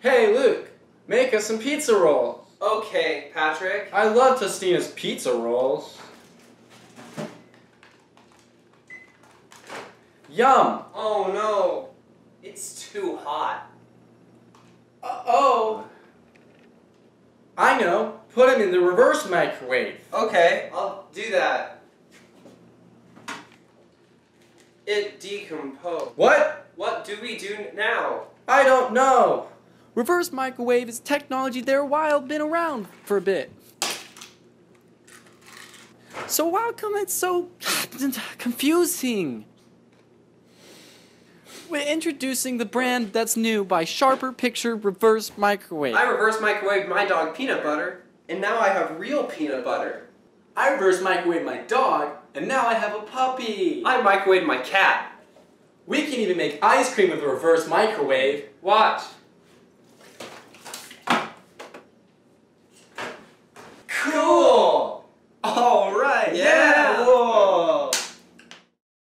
Hey, Luke, make us some pizza rolls. Okay, Patrick. I love Tostino's pizza rolls. Yum! Oh no, it's too hot. Uh-oh. I know. Put them in the reverse microwave. Okay, I'll do that. It decomposed. What? What do we do now? I don't know. Reverse microwave is technology there a while, been around for a bit. So how come it's so confusing? We're introducing the brand that's new by Sharper Picture Reverse Microwave. I reverse microwaved my dog peanut butter, and now I have real peanut butter. I reverse microwave my dog, and now I have a puppy. I microwaved my cat. We can even make ice cream with a reverse microwave. Watch. Yeah!